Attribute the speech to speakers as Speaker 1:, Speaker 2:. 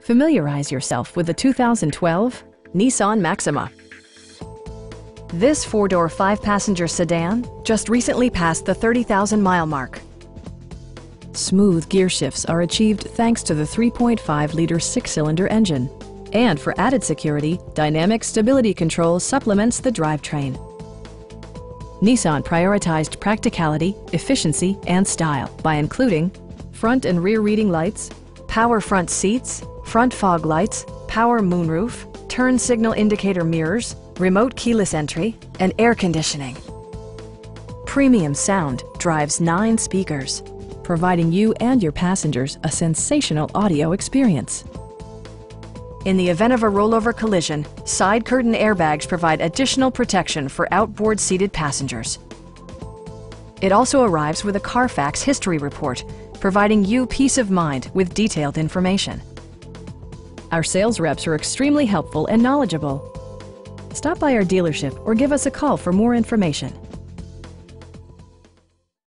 Speaker 1: Familiarize yourself with the 2012 Nissan Maxima. This four-door, five-passenger sedan just recently passed the 30,000-mile mark. Smooth gear shifts are achieved thanks to the 3.5-liter six-cylinder engine. And for added security, Dynamic Stability Control supplements the drivetrain. Nissan prioritized practicality, efficiency, and style by including front and rear reading lights, power front seats, front fog lights, power moonroof, turn signal indicator mirrors, remote keyless entry, and air conditioning. Premium sound drives nine speakers, providing you and your passengers a sensational audio experience. In the event of a rollover collision, side curtain airbags provide additional protection for outboard seated passengers. It also arrives with a Carfax history report, providing you peace of mind with detailed information. Our sales reps are extremely helpful and knowledgeable. Stop by our dealership or give us a call for more information.